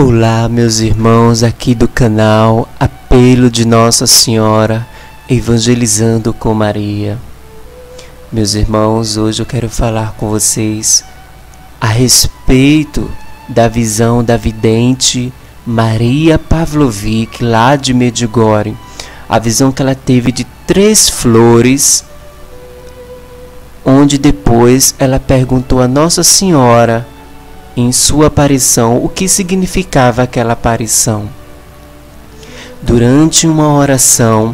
Olá, meus irmãos aqui do canal Apelo de Nossa Senhora Evangelizando com Maria. Meus irmãos, hoje eu quero falar com vocês a respeito da visão da vidente Maria Pavlovic, lá de Medjugorje. A visão que ela teve de três flores, onde depois ela perguntou a Nossa Senhora em sua aparição o que significava aquela aparição. Durante uma oração,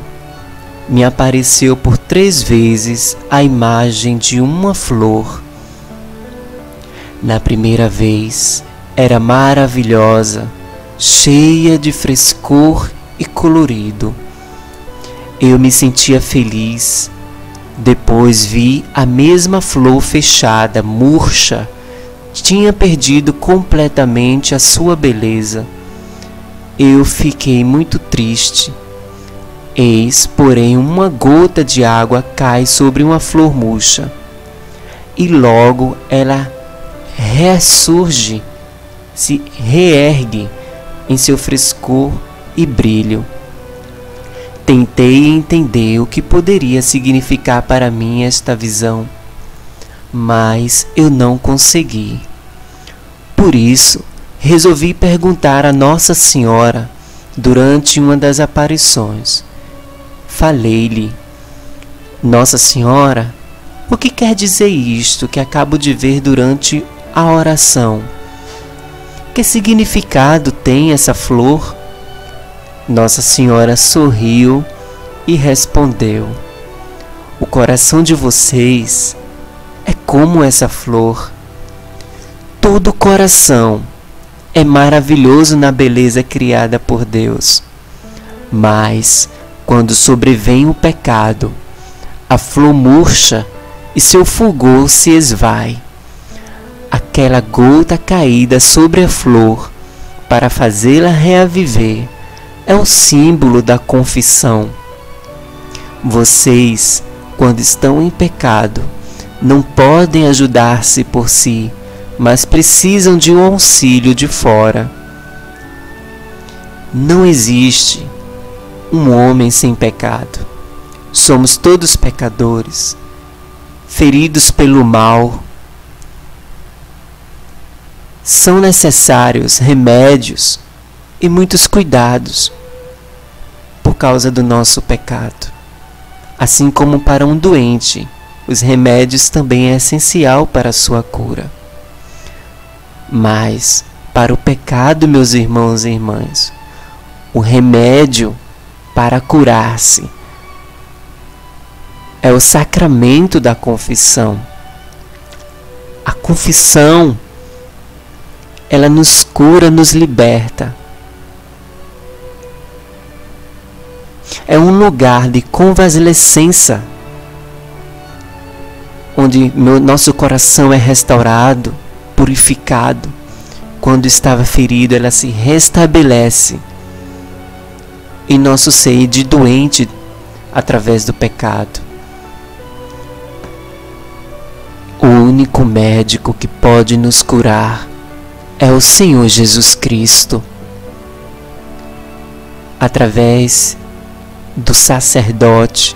me apareceu por três vezes a imagem de uma flor. Na primeira vez, era maravilhosa, cheia de frescor e colorido. Eu me sentia feliz. Depois vi a mesma flor fechada, murcha, tinha perdido completamente a sua beleza. Eu fiquei muito triste. Eis, porém, uma gota de água cai sobre uma flor murcha, e logo ela ressurge, se reergue em seu frescor e brilho. Tentei entender o que poderia significar para mim esta visão mas eu não consegui. Por isso, resolvi perguntar a Nossa Senhora durante uma das aparições. Falei-lhe: Nossa Senhora, o que quer dizer isto que acabo de ver durante a oração? Que significado tem essa flor? Nossa Senhora sorriu e respondeu: O coração de vocês é como essa flor. Todo coração é maravilhoso na beleza criada por Deus. Mas, quando sobrevém o pecado, a flor murcha e seu fulgor se esvai. Aquela gota caída sobre a flor para fazê-la reaviver é o símbolo da confissão. Vocês, quando estão em pecado, não podem ajudar-se por si, mas precisam de um auxílio de fora. Não existe um homem sem pecado. Somos todos pecadores, feridos pelo mal. São necessários remédios e muitos cuidados por causa do nosso pecado, assim como para um doente os remédios também é essencial para a sua cura. Mas, para o pecado, meus irmãos e irmãs, o remédio para curar-se é o sacramento da confissão. A confissão, ela nos cura, nos liberta. É um lugar de convalescença onde meu, nosso coração é restaurado, purificado. Quando estava ferido, ela se restabelece em nosso ser de doente através do pecado. O único médico que pode nos curar é o Senhor Jesus Cristo. Através do sacerdote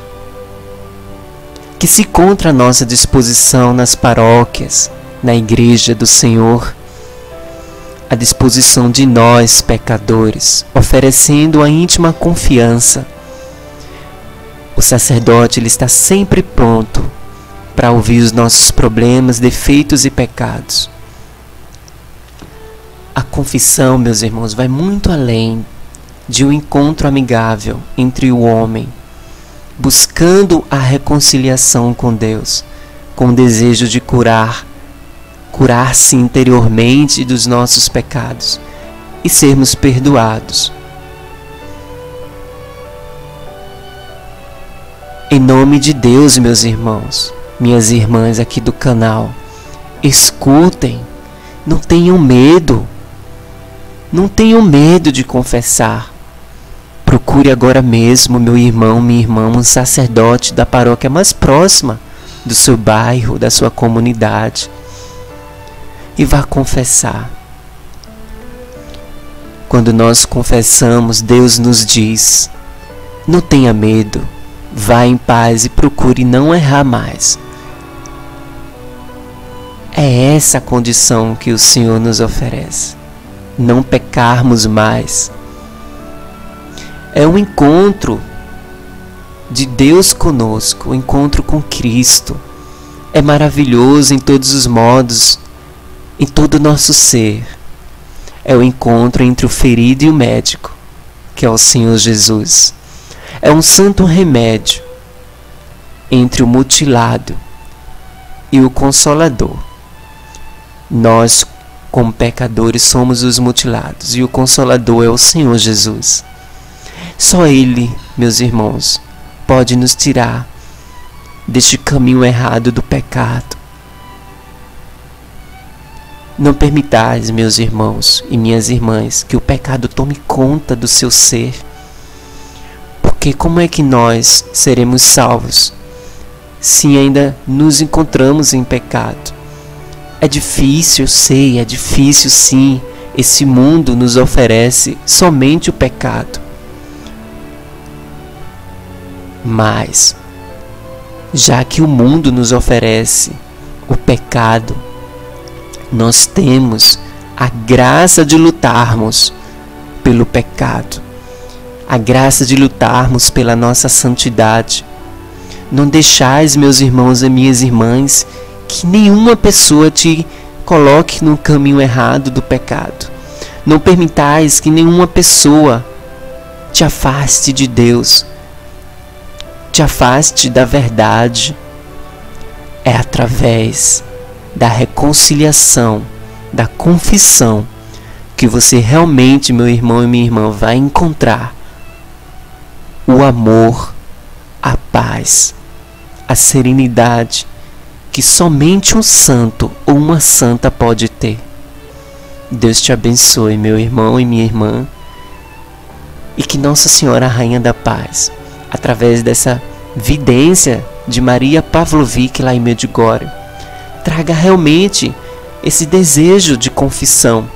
que se encontra à nossa disposição nas paróquias, na Igreja do Senhor, à disposição de nós, pecadores, oferecendo a íntima confiança. O sacerdote ele está sempre pronto para ouvir os nossos problemas, defeitos e pecados. A confissão, meus irmãos, vai muito além de um encontro amigável entre o homem buscando a reconciliação com Deus, com o desejo de curar, curar-se interiormente dos nossos pecados e sermos perdoados. Em nome de Deus, meus irmãos, minhas irmãs aqui do canal, escutem, não tenham medo, não tenham medo de confessar Procure agora mesmo, meu irmão, minha irmã, um sacerdote da paróquia mais próxima do seu bairro, da sua comunidade. E vá confessar. Quando nós confessamos, Deus nos diz: não tenha medo, vá em paz e procure não errar mais. É essa a condição que o Senhor nos oferece. Não pecarmos mais. É um encontro de Deus conosco, o um encontro com Cristo. É maravilhoso em todos os modos, em todo o nosso ser. É o encontro entre o ferido e o médico, que é o Senhor Jesus. É um santo remédio entre o mutilado e o consolador. Nós, como pecadores, somos os mutilados e o consolador é o Senhor Jesus. Só Ele, meus irmãos, pode nos tirar deste caminho errado do pecado. Não permitais, meus irmãos e minhas irmãs, que o pecado tome conta do seu ser. Porque como é que nós seremos salvos se ainda nos encontramos em pecado? É difícil, eu sei, é difícil sim. Esse mundo nos oferece somente o pecado. Mas, já que o mundo nos oferece o pecado, nós temos a graça de lutarmos pelo pecado, a graça de lutarmos pela nossa santidade. Não deixais, meus irmãos e minhas irmãs, que nenhuma pessoa te coloque no caminho errado do pecado. Não permitais que nenhuma pessoa te afaste de Deus te afaste da verdade é através da reconciliação, da confissão, que você realmente, meu irmão e minha irmã, vai encontrar o amor, a paz, a serenidade que somente um santo ou uma santa pode ter. Deus te abençoe, meu irmão e minha irmã, e que Nossa Senhora, Rainha da Paz, através dessa vidência de Maria Pavlovic lá em Medjugorje, traga realmente esse desejo de confissão.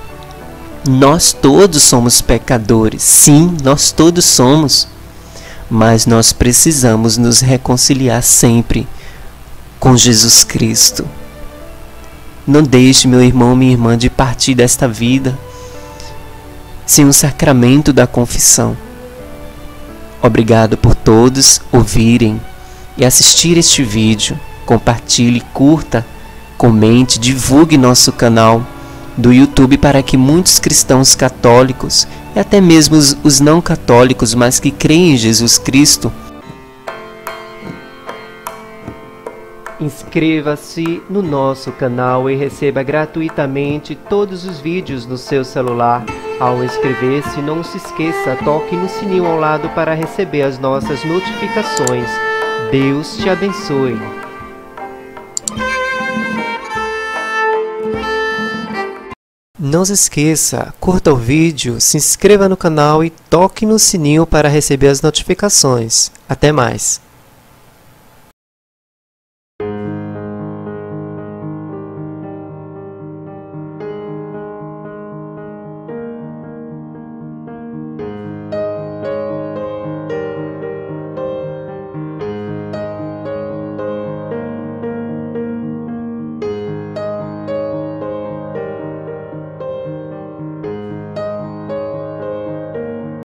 Nós todos somos pecadores, sim, nós todos somos, mas nós precisamos nos reconciliar sempre com Jesus Cristo. Não deixe, meu irmão, minha irmã, de partir desta vida sem o sacramento da confissão. Obrigado por todos ouvirem e assistir este vídeo. Compartilhe, curta, comente, divulgue nosso canal do YouTube para que muitos cristãos católicos e até mesmo os não católicos, mas que creem em Jesus Cristo, Inscreva-se no nosso canal e receba gratuitamente todos os vídeos no seu celular. Ao inscrever-se, não se esqueça, toque no sininho ao lado para receber as nossas notificações. Deus te abençoe. Não se esqueça, curta o vídeo, se inscreva no canal e toque no sininho para receber as notificações. Até mais!